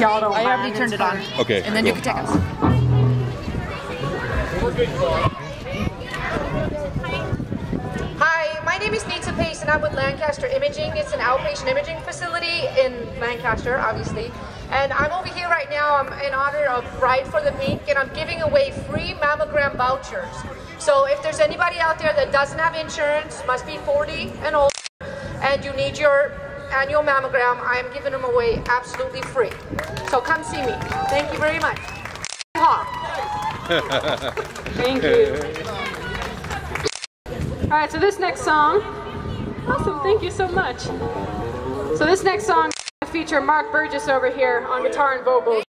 Y'all don't I already turned it on. Okay. And then you can take us. Hi, my name is Nita Pace and I'm with Lancaster Imaging. It's an outpatient imaging facility in Lancaster, obviously. And I'm over here right now I'm in honor of Ride for the Pink and I'm giving away free mammogram vouchers. So if there's anybody out there that doesn't have insurance, must be 40 and older, and you need your annual mammogram, I'm giving them away absolutely free. So come see me. Thank you very much. Thank you. All right, so this next song, awesome, thank you so much. So this next song feature Mark Burgess over here on guitar and vocals.